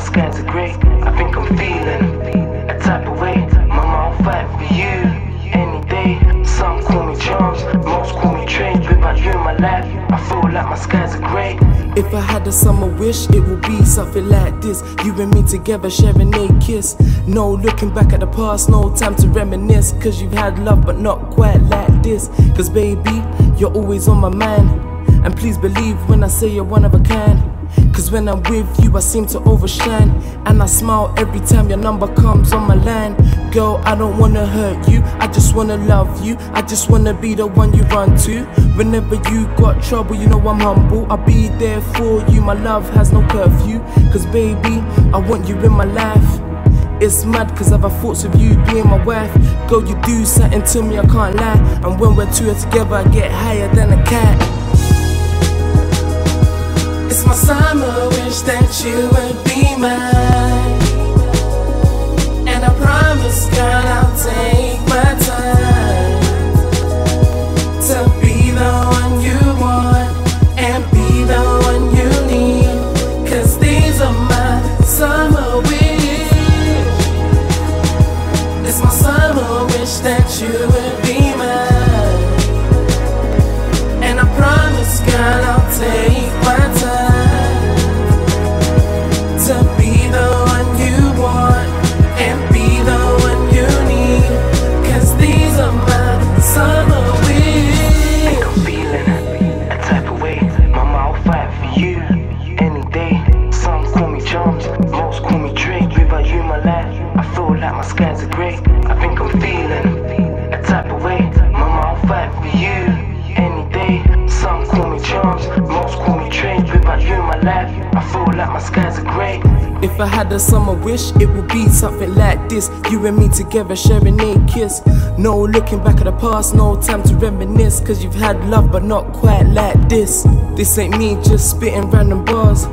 my skies are grey. I think I'm feeling a type of way. Mama, I'll fight for you any day. Some call me Charmz, most call me trains. Without you in my life, I feel like my skies are grey. If I had a summer wish, it would be something like this. You and me together sharing a kiss. No looking back at the past, no time to reminisce. Cause you've had love, but not quite like this. Cause baby, you're always on my mind. And please believe when I say you're one of a kind. Cause when I'm with you, I seem to overshine. And I smile every time your number comes on my line. Girl, I don't wanna hurt you, I just wanna love you. I just wanna be the one you run to. Whenever you got trouble, you know I'm humble. I'll be there for you, my love has no curfew. Cause baby, I want you in my life. It's mad cause I've thoughts of you being my wife. Girl, you do something to me, I can't lie. And when we're two together, I get higher than a cat. You would be mine. And I promise, girl, I'll take my time to be the one you want and be the one you need. Cause these are my summer wish. It's my summer wish that you would be mine. And I promise, girl, I'll take my skies are grey. I think I'm feeling a type of way. Mama, I'll fight for you any day. Some call me Charmz, most call me Drake. Without you in my life, I feel like my skies are grey. If I had a summer wish, it would be something like this. You and me together sharing a kiss. No looking back at the past, no time to reminisce. Cause you've had love, but not quite like this. This ain't me just spitting random bars.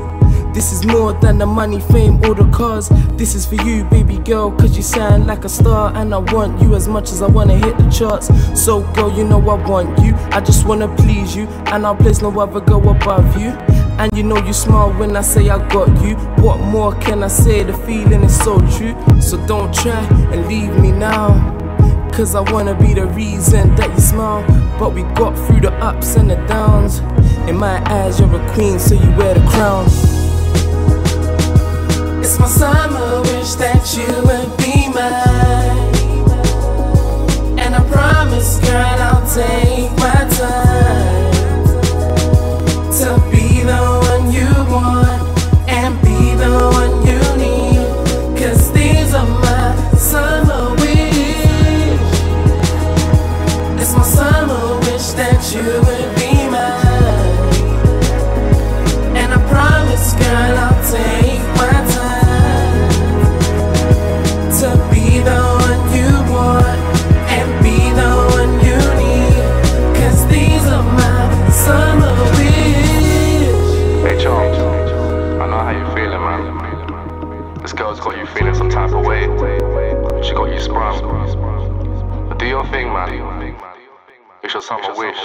This is more than the money, fame, or the cars. This is for you, baby girl, cause you sound like a star. And I want you as much as I wanna hit the charts. So, girl, you know I want you. I just wanna please you. And I'll place no other girl above you. And you know you smile when I say I got you. What more can I say? The feeling is so true. So don't try and leave me now. Cause I wanna be the reason that you smile. But we got through the ups and the downs. In my eyes, you're a queen, so you wear the crown. It's my summer wish that you Charles, I know how you feeling, man. This girl's got you feeling some type of way. She got you sprung. But do your thing, man. It's your summer wish.